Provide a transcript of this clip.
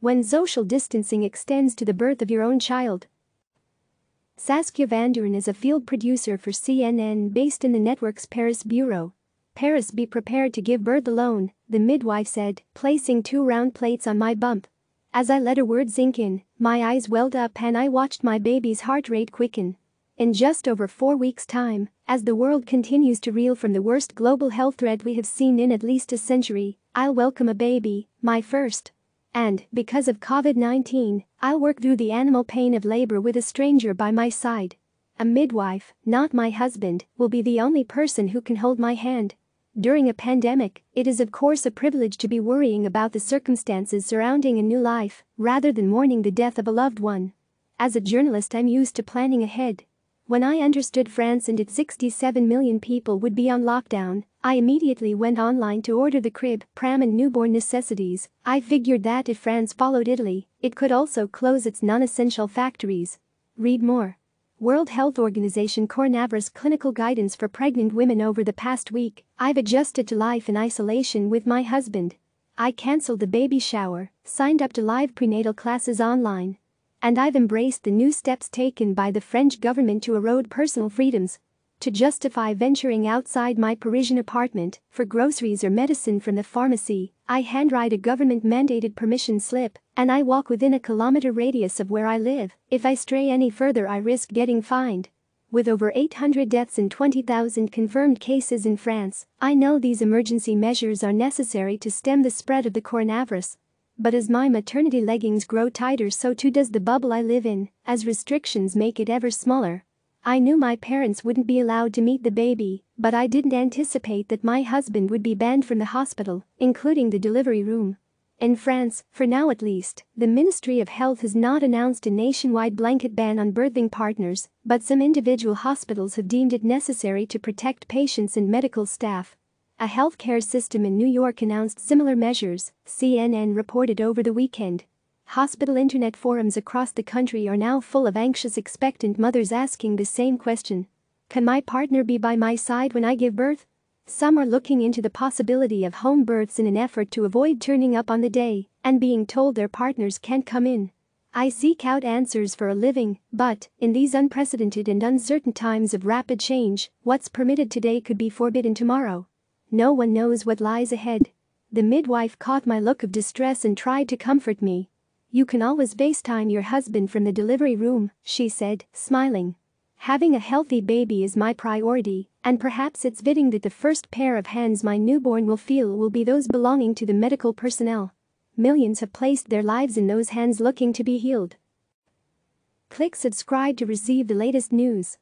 when social distancing extends to the birth of your own child. Saskya Vandoorne is a field producer for CNN based in the network's Paris bureau. Paris be prepared to give birth alone, the midwife said, placing two round plates on my bump. As I let her word sink in, my eyes welled up and I watched my baby's heart rate quicken. In just over four weeks' time, as the world continues to reel from the worst global health threat we have seen in at least a century, I'll welcome a baby, my first. And, because of COVID 19, I'll work through the animal pain of labor with a stranger by my side. A midwife, not my husband, will be the only person who can hold my hand. During a pandemic, it is of course a privilege to be worrying about the circumstances surrounding a new life, rather than mourning the death of a loved one. As a journalist, I'm used to planning ahead. When I understood France and its 67 million people would be on lockdown, I immediately went online to order the crib, pram, and newborn necessities. I figured that if France followed Italy, it could also close its non essential factories. Read more. World Health Organization coronavirus clinical guidance for pregnant women over the past week. I've adjusted to life in isolation with my husband. I canceled the baby shower, signed up to live prenatal classes online. And I've embraced the new steps taken by the French government to erode personal freedoms. To justify venturing outside my Parisian apartment for groceries or medicine from the pharmacy, I handwrite a government mandated permission slip and I walk within a kilometer radius of where I live. If I stray any further, I risk getting fined. With over 800 deaths and 20,000 confirmed cases in France, I know these emergency measures are necessary to stem the spread of the coronavirus. But as my maternity leggings grow tighter, so too does the bubble I live in, as restrictions make it ever smaller. I knew my parents wouldn't be allowed to meet the baby, but I didn't anticipate that my husband would be banned from the hospital, including the delivery room. In France, for now at least, the Ministry of Health has not announced a nationwide blanket ban on birthing partners, but some individual hospitals have deemed it necessary to protect patients and medical staff. A healthcare system in New York announced similar measures, CNN reported over the weekend. Hospital internet forums across the country are now full of anxious expectant mothers asking the same question. Can my partner be by my side when I give birth? Some are looking into the possibility of home births in an effort to avoid turning up on the day and being told their partners can't come in. I seek out answers for a living, but, in these unprecedented and uncertain times of rapid change, what's permitted today could be forbidden tomorrow. No one knows what lies ahead. The midwife caught my look of distress and tried to comfort me. You can always FaceTime your husband from the delivery room, she said, smiling. Having a healthy baby is my priority, and perhaps it's fitting that the first pair of hands my newborn will feel will be those belonging to the medical personnel. Millions have placed their lives in those hands looking to be healed. Click subscribe to receive the latest news.